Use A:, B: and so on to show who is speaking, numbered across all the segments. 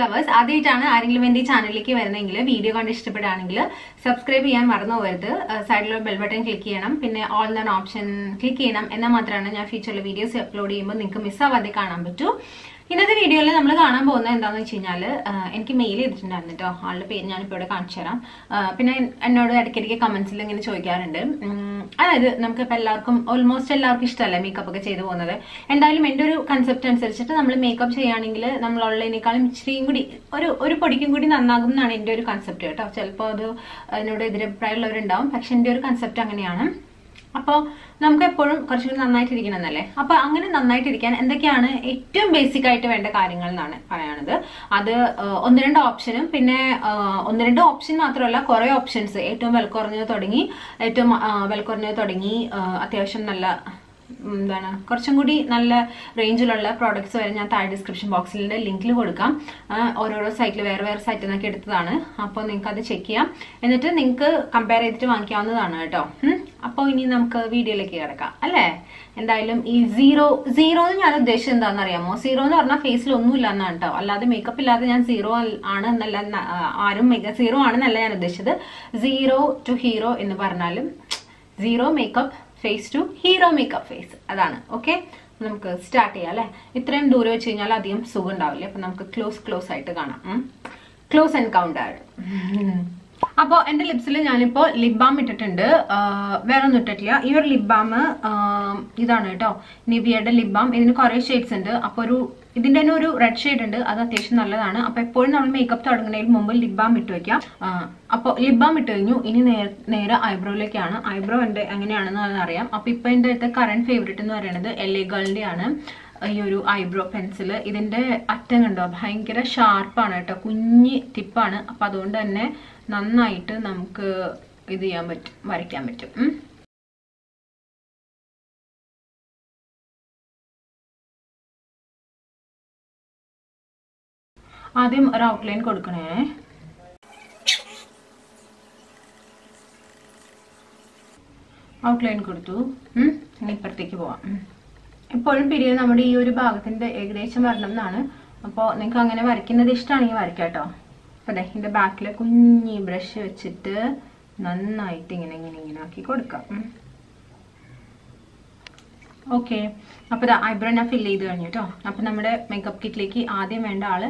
A: Lovers ആദ്യമായിട്ടാണ് ആരെങ്കിലും എന്റെ ചാനലിലേക്ക് വരുന്നതെങ്കിൽ വീഡിയോ കണ്ട് ഇഷ്ടപ്പെടുകയാണെങ്കിൽ സബ്സ്ക്രൈബ് ചെയ്യാൻ മറന്നു പോകരുത്. സൈഡിലുള്ള ബെൽ ബട്ടൺ ക്ലിക്ക് ചെയ്യണം. പിന്നെ ഓൾ ദൺ ഓപ്ഷൻ ക്ലിക്ക് ചെയ്യണം. എന്നാൽ മാത്രമാണ് ഞാൻ ഫ്യൂച്ചറിൽ വീഡിയോസ് അപ്ലോഡ് ചെയ്യുമ്പോൾ നിങ്ങൾക്ക് മിസ്സാവാതെ കാണാൻ പറ്റൂ. ഇന്നത്തെ വീഡിയോയിൽ നമ്മൾ കാണാൻ പോകുന്നത് എന്താണെന്ന് വെച്ച് കഴിഞ്ഞാൽ എനിക്ക് മെയിൽ ചെയ്തിട്ടുണ്ടായിരുന്നു കേട്ടോ ആളുടെ പേര് ഞാനിപ്പോൾ ഇവിടെ കാണിച്ചു തരാം. പിന്നെ എന്നോട് ഇടയ്ക്കിടയ്ക്ക് കമൻസിൽ ഇങ്ങനെ ചോദിക്കാറുണ്ട്. അതായത് നമുക്കിപ്പോൾ എല്ലാവർക്കും ഓൾമോസ്റ്റ് എല്ലാവർക്കും ഇഷ്ടമല്ലേ മേക്കപ്പ് ഒക്കെ ചെയ്തു പോകുന്നത്? എന്തായാലും എന്റെ ഒരു കൺസെപ്റ്റ് അനുസരിച്ചിട്ട് നമ്മൾ മേക്കപ്പ് ചെയ്യുകയാണെങ്കിൽ നമ്മളുള്ളതിനേക്കാളും ഇച്ചിരിയും കൂടി ഒരു ഒരു പൊടിക്കും കൂടി നന്നാകും എന്നാണ് എന്റെ ഒരു കൺസെപ്റ്റ് കേട്ടോ ചിലപ്പോൾ അത് എന്നോട് എതിരഭിപ്രായമുള്ളവരുണ്ടാവും. പക്ഷെ എന്റെ ഒരു കൺസെപ്റ്റ് അങ്ങനെയാണ്. അപ്പോൾ നമുക്ക് എപ്പോഴും കുറച്ചുകൂടി നന്നായിട്ടിരിക്കണം എന്നല്ലേ അപ്പോൾ അങ്ങനെ നന്നായിട്ടിരിക്കാൻ എന്തൊക്കെയാണ് ഏറ്റവും ബേസിക് ആയിട്ട് വേണ്ട കാര്യങ്ങൾ എന്നാണ് പറയുന്നത് അത് ഒന്ന് രണ്ട് ഓപ്ഷനും പിന്നെ ഒന്ന് രണ്ട് ഓപ്ഷൻ മാത്രമല്ല കുറേ ഓപ്ഷൻസ് ഏറ്റവും വില കുറഞ്ഞത് തുടങ്ങി ഏറ്റവും വിലക്കുറഞ്ഞത് വില കുറഞ്ഞത് തുടങ്ങി അത്യാവശ്യം നല്ല എന്താണ് കുറച്ചും കൂടി നല്ല റേഞ്ചിലുള്ള പ്രോഡക്ട്സ് വരെ ഞാൻ താഴെ ഡിസ്ക്രിപ്ഷൻ ബോക്സിൽ ലിങ്കിൽ കൊടുക്കാം. ഓരോരോ സൈറ്റിൽ വേറെ വേറെ സൈറ്റിൽ നിന്നൊക്കെ എടുത്തതാണ്. അപ്പോൾ നിങ്ങൾക്ക് അത് ചെക്ക് ചെയ്യാം. എന്നിട്ട് നിങ്ങൾക്ക് കമ്പയർ ചെയ്തിട്ട് വാങ്ങിക്കാവുന്നതാണ് കേട്ടോ. അപ്പോൾ ഇനി നമുക്ക് വീഡിയോയിലേക്ക് കിടക്കാം അല്ലേ? എന്തായാലും ഈ സീറോ സീറോ എന്ന് ഞാൻ ഉദ്ദേശിച്ചത് എന്താണെന്ന് അറിയാമോ? സീറോ എന്ന് പറഞ്ഞാൽ ഫേസിൽ ഒന്നും എന്നാണ് കേട്ടോ. അല്ലാതെ മേക്കപ്പ് ഇല്ലാതെ ഞാൻ സീറോ ആണ് എന്നല്ല ആരും മേക്കപ്പ് സീറോ ആണെന്നല്ല ഞാൻ ഉദ്ദേശിച്ചത്. സീറോ ടു ഹീറോ എന്ന് പറഞ്ഞാലും zero makeup face to hero makeup face അതാണ് ഓക്കെ നമുക്ക് സ്റ്റാർട്ട് ചെയ്യാം അല്ലെ? ഇത്രയും ദൂരം വെച്ച് കഴിഞ്ഞാൽ അധികം സുഖം ഉണ്ടാവില്ല അപ്പൊ നമുക്ക് ക്ലോസ് ക്ലോസ് ആയിട്ട് കാണാം ക്ലോസ് എൻകൗണ്ടർ അപ്പോൾ എന്റെ ലിപ്സിൽ ഞാനിപ്പോൾ ലിപ് ബാം ഇട്ടിട്ടുണ്ട്. വേറെ ഒന്നും ഇട്ടിട്ടില്ല. ഈ ഒരു ലിപ് ബാം ഇതാണ് കേട്ടോ. നിവിയയുടെ ലിപ് ബാം ഇതിന് കുറേ ഷെയ്ഡ്സ് ഉണ്ട്. അപ്പോൾ ഒരു ഇതിന്റെ തന്നെ ഒരു റെഡ് ഷെയ്ഡ് ഉണ്ട്. അത് അത്യാവശ്യം നല്ലതാണ്. അപ്പൊ എപ്പോഴും നമ്മൾ മേക്കപ്പ് തുടങ്ങുന്നതിന് മുമ്പ് ലിപ് ബാം ഇട്ട് വെക്കാം. അപ്പോൾ ലിപ് ബാം ഇട്ട് കഴിഞ്ഞു. ഇനി നേരെ ഐബ്രോയിലേക്കാണ് ഐബ്രോ എന്റെ എങ്ങനെയാണെന്ന് അറിയാം. അപ്പൊ ഇപ്പൊ എന്റെ അടുത്ത് കറണ്ട് ഫേവറേറ്റ് എന്ന് പറയുന്നത് എൽ എ ഗേളിന്റെ ആണ്. ഈ ഒരു ഐബ്രോ പെൻസിൽ ഇതിന്റെ അറ്റം കണ്ടോ? ഭയങ്കര ഷാർപ്പാണ് കേട്ടോ. കുഞ്ഞി ടിപ്പാണ് അപ്പൊ അതുകൊണ്ട് തന്നെ നന്നായിട്ട് നമുക്ക് ഇത് ചെയ്യാൻ പറ്റും വരയ്ക്കാൻ പറ്റും. ആദ്യം ഒരു ഔട്ട്ലൈൻ കൊടുക്കണേ ഔട്ട്ലൈൻ കൊടുത്തു. ഇനി ഇപ്പുറത്തേക്ക് പോവാം. എപ്പോഴും പിരിയത് നമ്മുടെ ഈ ഒരു ഭാഗത്തിന്റെ ഏകദേശം വരണം എന്നാണ് അപ്പോൾ നിങ്ങൾക്ക് അങ്ങനെ വരയ്ക്കുന്നത് ഇഷ്ടമാണെങ്കിൽ വരയ്ക്കാം കേട്ടോ ദേ ഇതിന്റെ ബാക്കിൽ കുഞ്ഞി ബ്രഷ് വെച്ചിട്ട് നന്നായിട്ട് ഇങ്ങനെ ഇങ്ങനെ ഇങ്ങനെ ആക്കി കൊടുക്കാം. ഓക്കെ അപ്പൊ ഇത് ഐബ്രോ ഞാൻ ഫില്ല് ചെയ്ത് കഴിഞ്ഞു കേട്ടോ അപ്പൊ നമ്മുടെ മേക്കപ്പ് കിറ്റിലേക്ക് ആദ്യം വേണ്ട ആൾ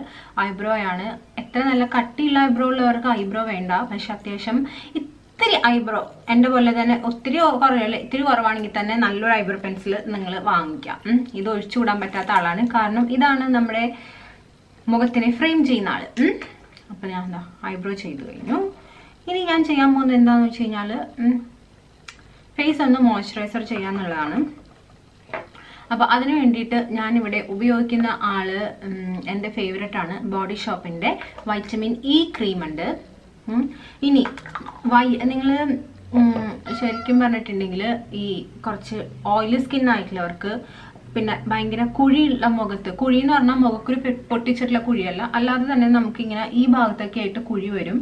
A: ഐബ്രോ ആണ്. എത്ര നല്ല കട്ടിയുള്ള ഐബ്രോ ഉള്ളവർക്ക് ഐബ്രോ വേണ്ട. പക്ഷെ അത്യാവശ്യം ഇത്തിരി ഐബ്രോ എന്റെ പോലെ തന്നെ ഒത്തിരി കുറവല്ല ഇത്തിരി കുറവാണെങ്കിൽ തന്നെ നല്ലൊരു ഐബ്രോ പെൻസിൽ നിങ്ങൾ വാങ്ങിക്കാം. ഇത് ഒഴിച്ചുകൂടാൻ പറ്റാത്ത ആളാണ്. കാരണം ഇതാണ് നമ്മുടെ മുഖത്തിനെ ഫ്രെയിം ചെയ്യുന്ന ആൾ. അപ്പോൾ അപ്പൊ ഞാൻ എന്താ ഐബ്രോ ചെയ്തു കഴിഞ്ഞു. ഇനി ഞാൻ ചെയ്യാൻ പോകുന്നത് എന്താന്ന് വെച്ച് കഴിഞ്ഞാൽ ഫേസ് ഒന്ന് മോയ്സ്ചറൈസർ ചെയ്യാന്നുള്ളതാണ്. അപ്പൊ അതിനു വേണ്ടിയിട്ട് ഞാൻ ഇവിടെ ഉപയോഗിക്കുന്ന ആൾ എന്റെ ആണ് ബോഡി ഷോപ്പിന്റെ വൈറ്റമിൻ ഇ ക്രീം ഉണ്ട്. ഇനി വൈ നിങ്ങൾ ശരിക്കും പറഞ്ഞിട്ടുണ്ടെങ്കിൽ ഈ കുറച്ച് ഓയിലി സ്കിൻ ആയിട്ടുള്ളവർക്ക് പിന്നെ ഭയങ്കര കുഴിയുള്ള മുഖത്ത് കുഴി എന്ന് പറഞ്ഞാൽ മുഖക്കൊരു പൊട്ടിച്ചിട്ടുള്ള കുഴിയല്ല. അല്ലാതെ തന്നെ നമുക്കിങ്ങനെ ഈ ഭാഗത്തൊക്കെ ആയിട്ട് കുഴി വരും.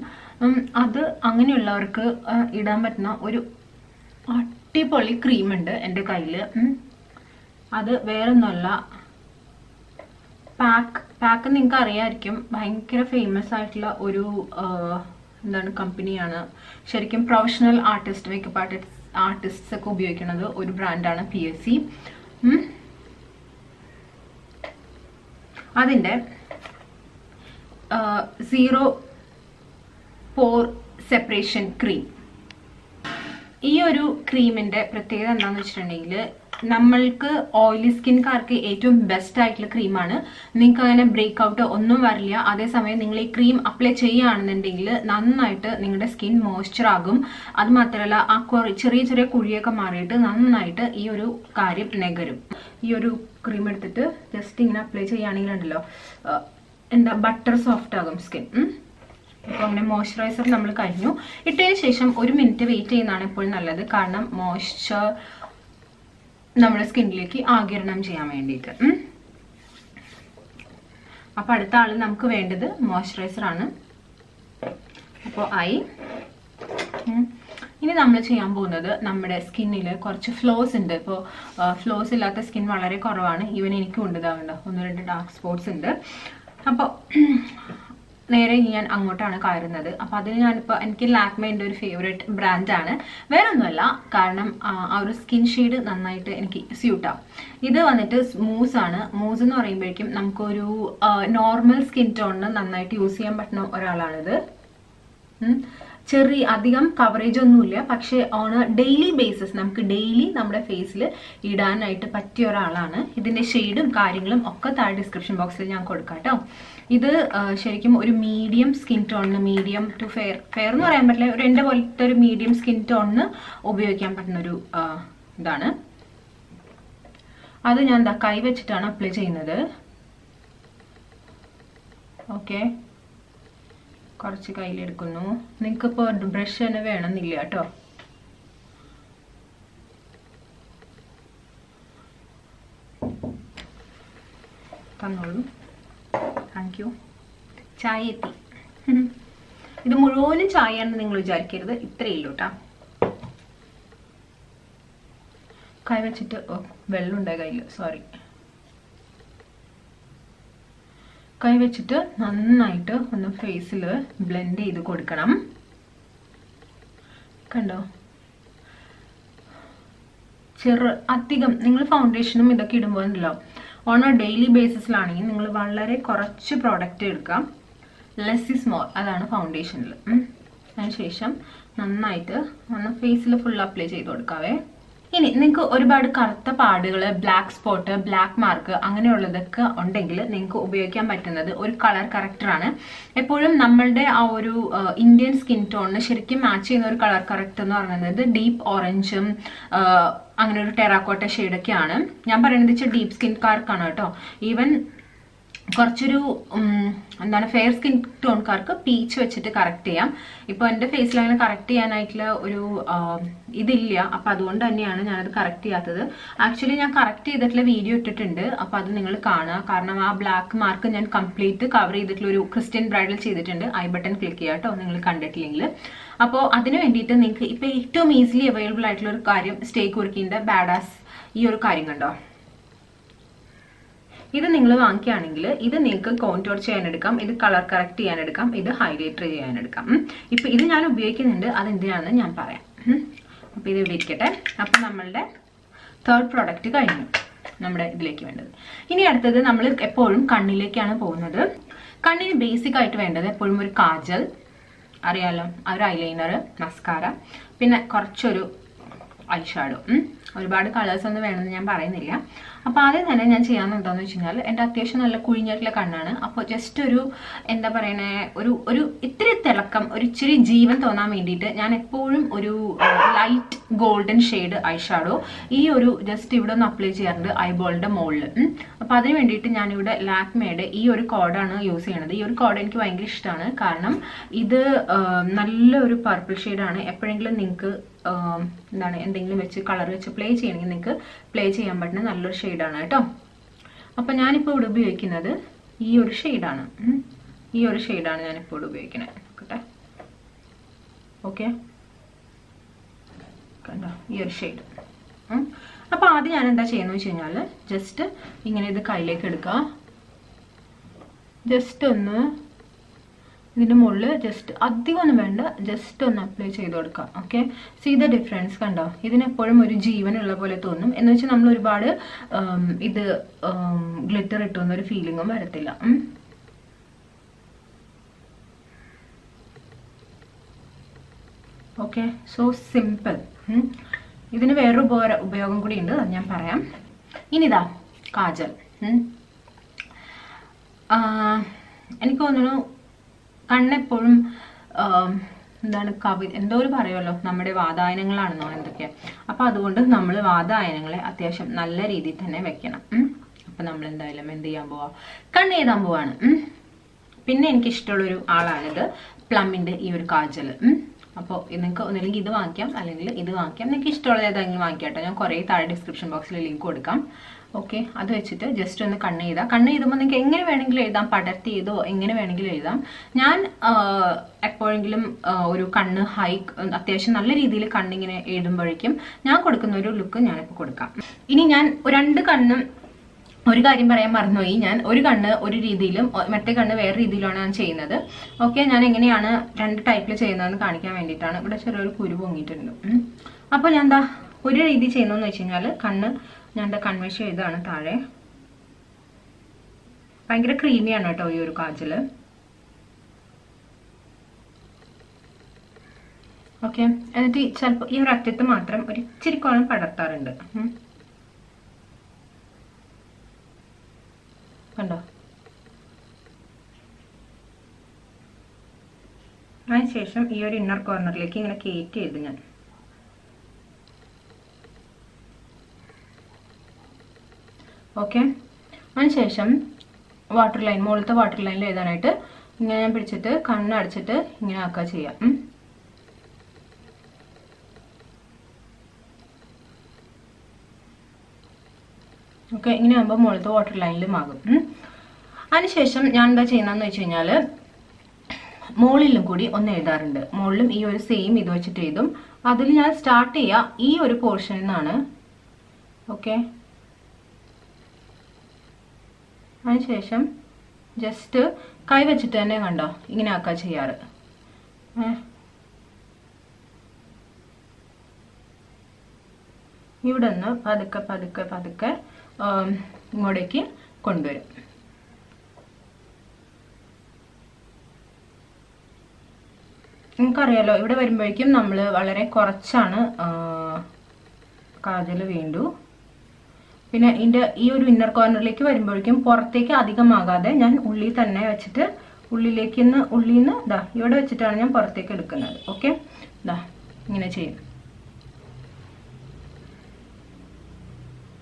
A: അത് അങ്ങനെയുള്ളവർക്ക് ഇടാൻ പറ്റുന്ന ഒരു അടിപൊളി ക്രീം ഉണ്ട് എന്റെ കയ്യിൽ അത് വേറൊന്നുമല്ല. പാക്ക് പാക്ക് നിങ്ങൾക്ക് അറിയാമായിരിക്കും ഭയങ്കര ഫേമസ് ആയിട്ടുള്ള ഒരു എന്താണ് കമ്പനിയാണ് ശരിക്കും professional artist makeup artist artists ഒക്കെ ഉപയോഗിക്കുന്നത് ഒരു ബ്രാൻഡാണ് പി എസ് സി അതിന്റെ സീറോ പോർ സെപ്പറേഷൻ ക്രീം ഈ ഒരു ക്രീമിന്റെ പ്രത്യേകത എന്താണെന്ന് വെച്ചിട്ടുണ്ടെങ്കിൽ നമ്മൾക്ക് ഓയിലി സ്കിൻകാർക്ക് ഏറ്റവും ബെസ്റ്റ് ആയിട്ടുള്ള ക്രീമാണ് നിങ്ങൾക്ക് അങ്ങനെ ബ്രേക്ക് ഔട്ട് ഒന്നും വരില്ല. അതേസമയം നിങ്ങൾ ഈ ക്രീം അപ്ലൈ ചെയ്യുകയാണെന്നുണ്ടെങ്കിൽ നന്നായിട്ട് നിങ്ങളുടെ സ്കിൻ മോയ്സ്ചർ ആകും. അത് മാത്രമല്ല ആ ചെറിയ ചെറിയ കുഴിയൊക്കെ മാറിയിട്ട് നന്നായിട്ട് ഈ ഒരു കാര്യം നികരും. ഈ ഒരു ക്രീം എടുത്തിട്ട് ജസ്റ്റ് ഇങ്ങനെ അപ്ലൈ ചെയ്യുകയാണെങ്കിൽ ഉണ്ടല്ലോ എന്താ ബട്ടർ സോഫ്റ്റ് ആകും സ്കിൻ അപ്പോൾ അങ്ങനെ മോയ്സ്ചറൈസർ നമ്മൾ കഴിഞ്ഞു. ഇട്ടതിന് ശേഷം ഒരു മിനിറ്റ് വെയിറ്റ് ചെയ്യുന്നതാണ് ഇപ്പോൾ നല്ലത്. കാരണം മോയ്സ്ചർ നമ്മുടെ സ്കിന്നിലേക്ക് ആകിരണം ചെയ്യാൻ വേണ്ടിയിട്ട് അപ്പോൾ അപ്പൊ അടുത്ത ആൾ നമുക്ക് വേണ്ടത് മോയ്സ്ചറൈസർ ആണ്. അപ്പോൾ ഐ ഇനി നമ്മൾ ചെയ്യാൻ പോകുന്നത് നമ്മുടെ സ്കിന്നിൽ കുറച്ച് ഫ്ലോസ് ഉണ്ട്. ഇപ്പോൾ ഫ്ലോസ് ഇല്ലാത്ത സ്കിൻ വളരെ കുറവാണ്. ഈവൻ എനിക്കും ഉണ്ട് ഇതാവുണ്ട് ഒന്ന് രണ്ട് ഡാർക്ക് സ്പോട്ട്സ് ഉണ്ട്. അപ്പോൾ നേരെ ഞാൻ അങ്ങോട്ടാണ് കയറുന്നത്. അപ്പൊ അതിന് ഞാനിപ്പോ എനിക്ക് ലാക്മേന്റെ ഒരു ഫേവറേറ്റ് ബ്രാൻഡാണ് വേറെ ഒന്നുമല്ല കാരണം ആ ഒരു സ്കിൻ ഷെയ്ഡ് നന്നായിട്ട് എനിക്ക് സ്യൂട്ടാവും ഇത് വന്നിട്ട് മൂസ് ആണ്. മൂസ് എന്ന് പറയുമ്പോഴേക്കും നമുക്കൊരു നോർമൽ സ്കിൻ ടോണിന് നന്നായിട്ട് യൂസ് ചെയ്യാൻ പറ്റുന്ന ഒരാളാണിത്. ചെറിയ അധികം കവറേജ് ഒന്നുമില്ല. പക്ഷെ ഓൺ ഡെയിലി ബേസിസ് നമുക്ക് ഡെയിലി നമ്മുടെ ഫേസിൽ ഇടാനായിട്ട് പറ്റിയ ഒരാളാണ്. ഇതിന്റെ ഷെയ്ഡും കാര്യങ്ങളും ഒക്കെ താഴെ ഡിസ്ക്രിപ്ഷൻ ബോക്സിൽ ഞാൻ കൊടുക്കാം കേട്ടോ ഇത് ശരിക്കും ഒരു മീഡിയം സ്കിൻ ടോണിന് മീഡിയം ടു ഫെയർ ഫെയർ എന്ന് പറയാൻ പറ്റില്ല. ഒരു എന്റെ പോലത്തെ ഒരു മീഡിയം സ്കിൻ ടോണിന് ഉപയോഗിക്കാൻ പറ്റുന്ന ഒരു ഇതാണ്. അത് ഞാൻ എന്താ കൈ വെച്ചിട്ടാണ് അപ്ലൈ ചെയ്യുന്നത്. ഓക്കെ കുറച്ച് കയ്യിലെടുക്കുന്നു. നിങ്ങൾക്കിപ്പോൾ ബ്രഷ് തന്നെ വേണമെന്നില്ല കേട്ടോ. തന്നോളൂ. താങ്ക് യു ചായ എത്തി. ഇത് മുഴുവനും ചായയാണെന്ന് നിങ്ങൾ വിചാരിക്കരുത്. ഇത്രയേ ഉള്ളൂ കേട്ടോ കൈ വെച്ചിട്ട് ഓ വെള്ളമുണ്ടായ കയ്യിൽ സോറി കൈ വെച്ചിട്ട് നന്നായിട്ട് ഒന്ന് ഫേസിൽ ബ്ലെൻഡ് ചെയ്ത് കൊടുക്കണം. കണ്ടോ? ചെറു അധികം നിങ്ങൾ ഫൗണ്ടേഷനും ഇതൊക്കെ ഇടുമ്പോൾ ഉണ്ടല്ലോ. ഓൺ എ ഡെയിലി ബേസിസിലാണെങ്കിൽ നിങ്ങൾ വളരെ കുറച്ച് പ്രോഡക്റ്റ് എടുക്കാം ലെസ് ഇസ് മോർ അതാണ് ഫൗണ്ടേഷനിൽ അതിനുശേഷം നന്നായിട്ട് ഒന്ന് ഫേസിൽ ഫുൾ അപ്ലൈ ചെയ്ത് കൊടുക്കാവേ. ഇനി നിങ്ങൾക്ക് ഒരുപാട് കറുത്ത പാടുകൾ ബ്ലാക്ക് സ്പോട്ട് ബ്ലാക്ക് മാർക്ക് അങ്ങനെയുള്ളതൊക്കെ ഉണ്ടെങ്കിൽ നിങ്ങൾക്ക് ഉപയോഗിക്കാൻ പറ്റുന്നത് ഒരു കളർ കറക്റ്ററാണ് എപ്പോഴും നമ്മളുടെ ആ ഒരു ഇന്ത്യൻ സ്കിൻ ടോണിന് ശരിക്കും മാച്ച് ചെയ്യുന്ന ഒരു കളർ കറക്റ്റ് എന്ന് പറയുന്നത് ഡീപ്പ് ഓറഞ്ചും അങ്ങനെ ഒരു ടെറാക്കോട്ട ഷെയ്ഡൊക്കെയാണ് ഞാൻ പറയുന്നത് വെച്ചാൽ ഡീപ്പ് സ്കിൻകാർക്കാണ് കേട്ടോ. ഈവൻ കുറച്ചൊരു എന്താണ് ഫെയർ സ്കിൻ ടോൺകാർക്ക് പീച്ച് വെച്ചിട്ട് കറക്റ്റ് ചെയ്യാം. ഇപ്പൊ എന്റെ ഫേസിൽ അങ്ങനെ കറക്റ്റ് ചെയ്യാനായിട്ടുള്ള ഒരു ഇതില്ല. അപ്പൊ അതുകൊണ്ട് തന്നെയാണ് ഞാനത് കറക്റ്റ് ചെയ്യാത്തത്. ആക്ച്വലി ഞാൻ കറക്റ്റ് ചെയ്തിട്ടുള്ള വീഡിയോ ഇട്ടിട്ടുണ്ട്. അപ്പൊ അത് നിങ്ങൾ കാണുക. കാരണം ആ ബ്ലാക്ക് മാർക്ക് ഞാൻ കംപ്ലീറ്റ് കവർ ചെയ്തിട്ടുള്ള ഒരു ക്രിസ്ത്യൻ ബ്രൈഡൽ ചെയ്തിട്ടുണ്ട്. ഐ ബട്ടൺ ക്ലിക്ക് ചെയ്യാം കേട്ടോ. നിങ്ങൾ കണ്ടിട്ടില്ലെങ്കിൽ. അപ്പോൾ അതിന് വേണ്ടിയിട്ട് നിങ്ങൾക്ക് ഇപ്പൊ ഏറ്റവും ഈസിലി അവൈലബിൾ ആയിട്ടുള്ള ഒരു കാര്യം സ്റ്റേക്ക് കുറുക്കിന്റെ ബാഡാസ് ഈ ഒരു കാര്യം കണ്ടോ? ഇത് നിങ്ങൾ വാങ്ങിക്കുകയാണെങ്കിൽ ഇത് നിങ്ങൾക്ക് കോൺടോർ ചെയ്യാനെടുക്കാം ഇത് കളർ കറക്റ്റ് ചെയ്യാനെടുക്കാം ഇത് ഹൈലൈറ്റർ ചെയ്യാനെടുക്കാം. ഇപ്പൊ ഇത് ഞാൻ ഉപയോഗിക്കുന്നുണ്ട് അതെന്തിനാണെന്ന് ഞാൻ പറയാം. അപ്പം ഇത് ഇരിക്കട്ടെ അപ്പൊ നമ്മളുടെ തേർഡ് പ്രോഡക്റ്റ് കഴിഞ്ഞു നമ്മുടെ ഇതിലേക്ക് വേണ്ടത്. ഇനി അടുത്തത് നമ്മൾ എപ്പോഴും കണ്ണിലേക്കാണ് പോകുന്നത്. കണ്ണിന് ബേസിക് ആയിട്ട് വേണ്ടത് എപ്പോഴും ഒരു കാജൽ അറിയാലോ ഒരു ഐലൈനർ മസ്കാര പിന്നെ കുറച്ചൊരു ഐഷാഡോ ഒരുപാട് കളേഴ്സ് ഒന്നും വേണമെന്ന് ഞാൻ പറയുന്നില്ല. അപ്പോൾ ആദ്യം തന്നെ ഞാൻ ചെയ്യാൻ എന്താണെന്ന് വെച്ച് കഴിഞ്ഞാൽ എന്റെ അത്യാവശ്യം നല്ല കുഴിഞ്ഞിട്ടുള്ള കണ്ണാണ്. അപ്പോൾ ജസ്റ്റ് ഒരു എന്താ പറയണേ ഒരു ഒരു ഇത്തിരി തിളക്കം ഒരു ഇച്ചിരി ജീവൻ തോന്നാൻ വേണ്ടിയിട്ട് ഞാൻ എപ്പോഴും ഒരു light golden shade eye shadow ഈ ഒരു ജസ്റ്റ് ഇവിടെ ഒന്ന് അപ്ലൈ ചെയ്യാറുണ്ട് ഐബോളിന്റെ മുകളിൽ അപ്പോൾ അതിന് വേണ്ടിയിട്ട് ഞാനിവിടെ ലാക്മേയുടെ ഈ ഒരു കോഡാണ് യൂസ് ചെയ്യണത് ഈ ഒരു കോഡ് എനിക്ക് ഭയങ്കര ഇഷ്ടമാണ്. കാരണം ഇത് നല്ലൊരു പർപ്പിൾ ഷെയ്ഡാണ് എപ്പോഴെങ്കിലും നിങ്ങൾക്ക് എന്താണ് എന്തെങ്കിലും വെച്ച് കളർ വെച്ച് പ്ലേ ചെയ്യണമെങ്കിൽ നിങ്ങൾക്ക് പ്ലേ ചെയ്യാൻ പറ്റുന്ന നല്ലൊരു ഷെയ്ഡാണ് കേട്ടോ. അപ്പം ഞാനിപ്പോൾ ഇവിടെ ഉപയോഗിക്കുന്നത് ഈ ഒരു ഷെയ്ഡാണ് ഈ ഒരു ഷെയ്ഡാണ് ഞാനിപ്പോൾ ഇവിടെ ഉപയോഗിക്കുന്നത്. നോക്കട്ടെ. ഓക്കെ കണ്ടോ? ഈ ഒരു ഷെയ്ഡ് അപ്പോൾ ആദ്യം ഞാൻ എന്താ ചെയ്യുന്നത് വെച്ച് കഴിഞ്ഞാൽ ജസ്റ്റ് ഇങ്ങനെ ഇത് കയ്യിലേക്ക് എടുക്കുക. ജസ്റ്റ് ഒന്ന് ഇതിന്റെ മുകളിൽ ജസ്റ്റ് അധികം ഒന്നും വേണ്ട ജസ്റ്റ് ഒന്ന് അപ്ലൈ ചെയ്ത് കൊടുക്കാം ഓക്കെ സീ ദ ഡിഫറൻസ് കണ്ടോ? ഇതിനെപ്പോഴും ഒരു ജീവനുള്ള പോലെ തോന്നും. എന്ന് വെച്ചാൽ നമ്മൾ ഒരുപാട് ഇത് ഗ്ലിറ്റർ ഇട്ടുന്ന ഒരു ഫീലിങ്ങും വരത്തില്ല. ഓക്കെ സോ സിമ്പിൾ ഇതിന് വേറൊരു ഉപകാര ഉപയോഗം കൂടി ഉണ്ട്. അത് ഞാൻ പറയാം. ഇനിതാ കാജൽ. എനിക്ക് തോന്നുന്നു കണ്ണെപ്പോഴും എന്താണ് കവി എന്തോ ഒരു പറയുമല്ലോ നമ്മുടെ വാതായനങ്ങളാണെന്നോ എന്തൊക്കെയാ. അപ്പൊ അതുകൊണ്ട് നമ്മൾ വാതായനങ്ങളെ അത്യാവശ്യം നല്ല രീതിയിൽ തന്നെ വെക്കണം. അപ്പൊ നമ്മൾ എന്തായാലും എന്ത് ചെയ്യാൻ പോവാ? കണ്ണ് എഴുതാൻ പോവാണ്. പിന്നെ എനിക്ക് ഇഷ്ടമുള്ളൊരു ആളാണിത് പ്ലമ്മിന്റെ ഈ ഒരു കാജൽ അപ്പോൾ നിങ്ങൾക്ക് ഒന്നില്ലെങ്കിൽ ഇത് വാങ്ങിക്കാം അല്ലെങ്കിൽ ഇത് വാങ്ങിക്കാം. നിങ്ങൾക്ക് ഇഷ്ടമുള്ള ഏതെങ്കിലും വാങ്ങിക്കാം ഞാൻ കുറേ താഴെ ഡിസ്ക്രിപ്ഷൻ ബോക്സിൽ ലിങ്ക് കൊടുക്കാം. ഓക്കെ അത് വെച്ചിട്ട് ജസ്റ്റ് ഒന്ന് കണ്ണ് എഴുതാം. കണ്ണ് എഴുതുമ്പോൾ നിങ്ങൾക്ക് എങ്ങനെ വേണമെങ്കിലും എഴുതാം. പടർത്തി ചെയ്തോ എങ്ങനെ വേണമെങ്കിലും എഴുതാം. ഞാൻ എപ്പോഴെങ്കിലും ഒരു കണ്ണ് ഹൈ അത്യാവശ്യം നല്ല രീതിയിൽ കണ്ണിങ്ങനെ എഴുതുമ്പോഴേക്കും ഞാൻ കൊടുക്കുന്ന ഒരു ലുക്ക് ഞാനിപ്പോൾ കൊടുക്കാം. ഇനി ഞാൻ രണ്ട് കണ്ണ് ഒരു കാര്യം പറയാൻ മറന്നുപോയി. ഞാൻ ഒരു കണ്ണ് ഒരു രീതിയിലും മറ്റേ കണ്ണ് വേറെ രീതിയിലാണ് ഞാൻ ചെയ്യുന്നത്. ഓക്കെ ഞാൻ എങ്ങനെയാണ് രണ്ട് ടൈപ്പിൽ ചെയ്യുന്നതെന്ന് കാണിക്കാൻ വേണ്ടിയിട്ടാണ് ഇവിടെ ചെറിയൊരു കുരു പൊങ്ങിയിട്ടുണ്ട്. അപ്പോൾ ഞാൻ എന്താ ഒരു രീതി ചെയ്യുന്നതെന്ന് വെച്ച് കഴിഞ്ഞാൽ കണ്ണ് ഞാൻ എന്താ കൺവേഷ് ചെയ്താണ് താഴെ. ഭയങ്കര ക്രീമിയാണ് കേട്ടോ ഈ ഒരു കാജൽ ഓക്കെ എന്നിട്ട് ചിലപ്പോൾ ഈ ഒരു അറ്റത്ത് മാത്രം ഒരു ഇച്ചിരി കോളം പടർത്താറുണ്ട് കണ്ടോ? അതിനുശേഷം ഈ ഒരു ഇന്നർ കോർണറിലേക്ക് ഇങ്ങനെ കയറ്റി ചെയ്ത് ഞാൻ. ഓക്കെ അതിനുശേഷം വാട്ടർ ലൈൻ മുകളിലത്തെ വാട്ടർ ലൈനിൽ എഴുതാനായിട്ട് ഇങ്ങനെ ഞാൻ പിടിച്ചിട്ട് കണ്ണടച്ചിട്ട് ഇങ്ങനെ ആക്കുക ചെയ്യാം. ഉം. ഓക്കെ ഇങ്ങനെ ആകുമ്പോൾ മുകളിലത്തെ വാട്ടർ ലൈനിലും ആകും. അതിനുശേഷം ഞാൻ എന്താ ചെയ്യുന്നതെന്ന് വെച്ച് കഴിഞ്ഞാൽ മുകളിലും കൂടി ഒന്ന് എഴുതാറുണ്ട്. മുകളിലും ഈ ഒരു സെയിം ഇത് വെച്ചിട്ട് എഴുതും. അതിൽ ഞാൻ സ്റ്റാർട്ട് ചെയ്യുക ഈ ഒരു പോർഷനിൽ നിന്നാണ്. ഓക്കെ അതിനുശേഷം ജസ്റ്റ് കൈ വെച്ചിട്ട് തന്നെ കണ്ടോ? ഇങ്ങനെ ആക്കുക ചെയ്യാറ്. ഇവിടെ നിന്ന് പതുക്കെ പതുക്കെ പതുക്കെ ഇങ്ങോട്ടേക്ക് കൊണ്ടുവരും. നിങ്ങൾക്കറിയാലോ ഇവിടെ വരുമ്പോഴേക്കും നമ്മൾ വളരെ കുറച്ചാണ് കാജൽ വീണ്ടു. പിന്നെ ഇതിന്റെ ഈ ഒരു ഇന്നർ കോർണറിലേക്ക് വരുമ്പോഴേക്കും പുറത്തേക്ക് അധികമാകാതെ ഞാൻ ഉള്ളിൽ തന്നെ വെച്ചിട്ട് ഉള്ളിലേക്ക് ഉള്ളിൽ നിന്ന് ഇതാ ഇവിടെ വെച്ചിട്ടാണ് ഞാൻ പുറത്തേക്ക് എടുക്കുന്നത്. ഓക്കെ ഇതാ ഇങ്ങനെ ചെയ്യും.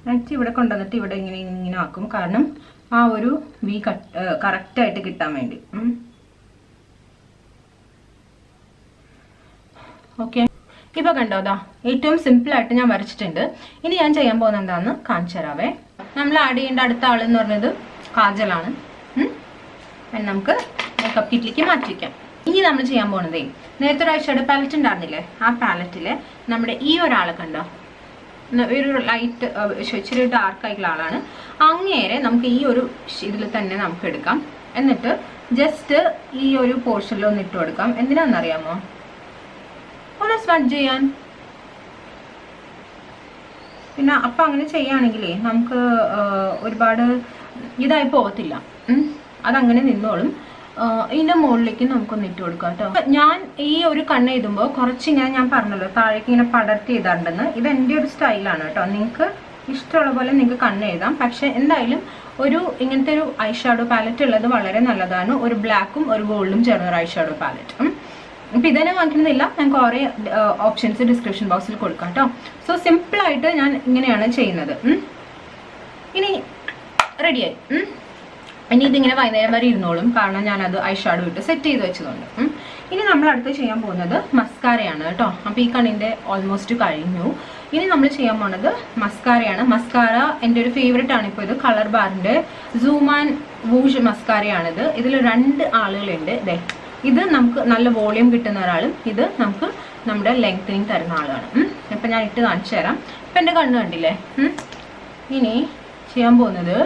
A: എന്നിട്ട് ഇവിടെ കൊണ്ടുവന്നിട്ട് ഇവിടെ ഇങ്ങനെ ഇങ്ങനെ ആക്കും. കാരണം ആ ഒരു വി കട്ട് കറക്റ്റായിട്ട് കിട്ടാൻ വേണ്ടി. ഓക്കെ ഇപ്പൊ കണ്ടോ അതാ ഏറ്റവും സിമ്പിൾ ആയിട്ട് ഞാൻ വരച്ചിട്ടുണ്ട്. ഇനി ഞാൻ ചെയ്യാൻ പോകുന്ന എന്താണെന്ന് കാണിച്ചു തരാവേ. നമ്മൾ ആഡ് ചെയ്യേണ്ട അടുത്ത ആൾ എന്ന് പറഞ്ഞത് കാജലാണ്. നമുക്ക് മേക്കപ്പ് കിറ്റിലേക്ക് മാറ്റി ഇനി നമ്മൾ ചെയ്യാൻ പോണതേ നേരത്തെ ഒരു പാലറ്റ് ഉണ്ടായിരുന്നില്ലേ? ആ പാലറ്റിൽ നമ്മുടെ ഈ ഒരാളെ കണ്ടോ? ഒരു ലൈറ്റ് ഇച്ചിരി ഡാർക്ക് ആയിട്ടുള്ള ആളാണ്. അങ്ങേരെ നമുക്ക് ഈ ഒരു ഇതിൽ തന്നെ നമുക്ക് എടുക്കാം. എന്നിട്ട് ജസ്റ്റ് ഈ ഒരു പോർഷനിൽ ഒന്ന് ഇട്ട് കൊടുക്കാം. എന്തിനാണെന്നറിയാമോ ഒന്ന് സ്മഡ് ചെയ്യാൻ? പിന്നെ അപ്പം അങ്ങനെ ചെയ്യുകയാണെങ്കിലേ നമുക്ക് ഒരുപാട് ഇതായി പോകത്തില്ല. അതങ്ങനെ നിന്നോളും. ഇതിന്റെ മുകളിലേക്ക് നമുക്കൊന്ന് ഇട്ട് കൊടുക്കാം കേട്ടോ. ഞാൻ ഈ ഒരു കണ്ണ് എഴുതുമ്പോൾ കുറച്ച് ഇങ്ങനെ ഞാൻ പറഞ്ഞല്ലോ താഴേക്ക് ഇങ്ങനെ പടർത്തി എഴുതാണ്ടെന്ന് ഇത് എന്റെ ഒരു സ്റ്റൈലാണ് കേട്ടോ. നിങ്ങൾക്ക് ഇഷ്ടമുള്ള പോലെ നിങ്ങൾക്ക് കണ്ണ് എഴുതാം. പക്ഷെ എന്തായാലും ഒരു ഇങ്ങനത്തെ ഒരു ഐ ഷാഡോ പാലറ്റ് ഉള്ളത് വളരെ നല്ലതാണ്. ഒരു ബ്ലാക്കും ഒരു ഗോൾഡും ചേർന്ന ഒരു ഐ ഷാഡോ പാലറ്റ്. ഇപ്പൊ ഇതന്നെ വാങ്ങിക്കുന്നില്ല ഞാൻ കുറെ ഓപ്ഷൻസ് ഡിസ്ക്രിപ്ഷൻ ബോക്സിൽ കൊടുക്കാം കേട്ടോ. സോ സിമ്പിൾ ആയിട്ട് ഞാൻ ഇങ്ങനെയാണ് ചെയ്യുന്നത്. ഇനി റെഡിയായി. ഇനി ഇതിങ്ങനെ വൈകുന്നേരം വരെ ഇരുന്നോളും. കാരണം ഞാനത് ഐ ഷാഡോ ഇട്ട് സെറ്റ് ചെയ്ത് വെച്ചതുകൊണ്ട്. ഇനി നമ്മൾ അടുത്ത് ചെയ്യാൻ പോകുന്നത് മസ്കാരയാണ് കേട്ടോ. അപ്പൊ ഈ കണ്ണിന്റെ ഓൾമോസ്റ്റ് കഴിഞ്ഞു. ഇനി നമ്മൾ ചെയ്യാൻ പോണത് മസ്കാരയാണ് മസ്കാര എന്റെ ഒരു ഫേവറേറ്റ് ആണ് ഇപ്പോൾ ഇത്. കളർ ബാറിന്റെ സൂമാൻ വൂഷ് മസ്കാരയാണിത് ഇതിൽ രണ്ട് ആളുകളുണ്ട്. ഇതേ ഇത് നമുക്ക് നല്ല വോളിയം കിട്ടുന്ന ഒരാളും ഇത് നമുക്ക് നമ്മുടെ ലെങ്തനിങ് തരുന്ന ആളാണ് ഉം. ഇപ്പൊ ഞാൻ ഇട്ട് കാണിച്ചു തരാം. ഇപ്പൊ എന്റെ കണ്ണ് കണ്ടില്ലേ? ഇനി ചെയ്യാൻ പോകുന്നത്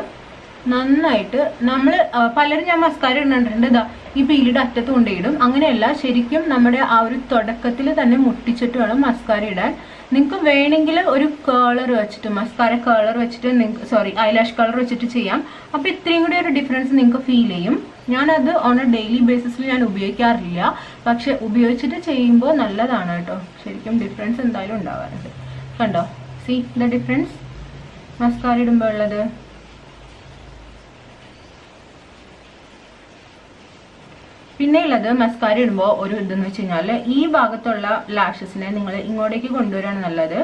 A: നന്നായിട്ട് നമ്മൾ പലരും ഞാൻ മസ്കാര ഇടുന്നുണ്ട് ഇതാ ഈ പീലിയുടെ അറ്റത്ത് കൊണ്ടിടും. അങ്ങനെയല്ല ശരിക്കും നമ്മുടെ ആ ഒരു തുടക്കത്തിൽ തന്നെ മുട്ടിച്ചിട്ട് വേണം മസ്കാര ഇടാൻ. നിങ്ങൾക്ക് വേണമെങ്കിൽ ഒരു കേളർ വെച്ചിട്ട് മസ്കാര കേളർ വെച്ചിട്ട് നിങ്ങൾക്ക് സോറി ഐലാഷ് കളർ വെച്ചിട്ട് ചെയ്യാം. അപ്പോൾ ഇത്രയും കൂടി ഒരു ഡിഫറൻസ് നിങ്ങൾക്ക് ഫീൽ ചെയ്യും. ഞാനത് ഓൺ എ ഡെയിലി ബേസിസിൽ ഞാൻ ഉപയോഗിക്കാറില്ല. പക്ഷെ ഉപയോഗിച്ചിട്ട് ചെയ്യുമ്പോൾ നല്ലതാണ് കേട്ടോ. ശരിക്കും ഡിഫറൻസ് എന്തായാലും ഉണ്ടാവാറുണ്ട്. കണ്ടോ? സി ദ ഡിഫറൻസ് മസ്കാര ഇടുമ്പോൾ ഉള്ളത്. പിന്നെ ഉള്ളത് മസ്കാര ഇടുമ്പോൾ ഒരു ഇതെന്ന് വെച്ച് കഴിഞ്ഞാൽ ഈ ഭാഗത്തുള്ള ലാഷസിനെ നിങ്ങൾ ഇങ്ങോട്ടേക്ക് കൊണ്ടുവരാണ് നല്ലത്.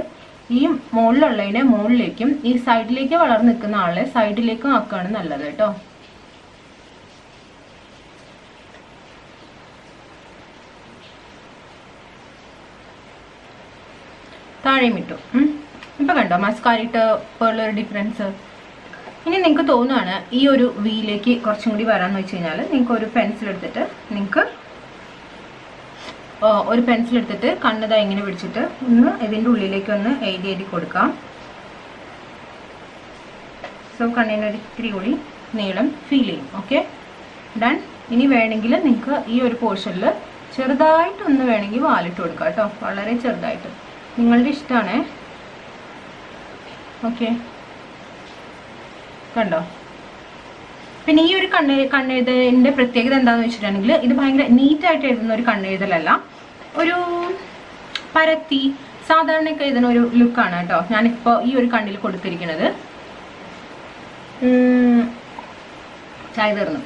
A: ഈ മുകളിലുള്ളതിനെ മുകളിലേക്കും ഈ സൈഡിലേക്ക് വളർന്ന് നിൽക്കുന്ന ആളെ സൈഡിലേക്കും ആക്കുകയാണ് നല്ലത് കേട്ടോ. താഴെയും ഇട്ടു. ഇപ്പൊ കണ്ടോ മസ്കാരിട്ട് ഇപ്പോൾ ഉള്ളൊരു ഡിഫറൻസ് ഇനി നിങ്ങൾക്ക് തോന്നുകയാണ് ഈ ഒരു വീയിലേക്ക് കുറച്ചും കൂടി വരാന്ന് വെച്ച് കഴിഞ്ഞാൽ നിങ്ങൾക്ക് ഒരു പെൻസിൽ എടുത്തിട്ട് നിങ്ങൾക്ക് ഒരു പെൻസിൽ എടുത്തിട്ട് കണ്ണത ഇങ്ങനെ പിടിച്ചിട്ട് ഒന്ന് ഇതിന്റെ ഉള്ളിലേക്ക് ഒന്ന് എഴുതി എഴുതി കൊടുക്കാം. സോ കണ്ണിന് ഒരു ഇത്തിരി കൂടി നീളം ഫീൽ ചെയ്യും ഓക്കെ ഡൺ ഇനി വേണമെങ്കിൽ നിങ്ങൾക്ക് ഈ ഒരു പോർഷനിൽ ചെറുതായിട്ടൊന്ന് വേണമെങ്കിൽ വാലിട്ട് കൊടുക്കാം കേട്ടോ. വളരെ ചെറുതായിട്ട്. നിങ്ങളുടെ ഇഷ്ടമാണേ ഓക്കെ കണ്ടോ പിന്നെ ഈ ഒരു കണ്ണ് കണ്ണെഴുതലിന്റെ പ്രത്യേകത എന്താന്ന് വെച്ചിട്ടുണ്ടെങ്കിൽ ഇത് ഭയങ്കര നീറ്റായിട്ട് എഴുതുന്ന ഒരു കണ്ണെഴുതലല്ല. ഒരു പരത്തി സാധാരണയൊക്കെ എഴുതുന്ന ഒരു ലുക്കാണ് കേട്ടോ. ഞാനിപ്പോൾ ഈ ഒരു കണ്ണിൽ കൊടുത്തിരിക്കുന്നത്. ചായ തീർന്നു.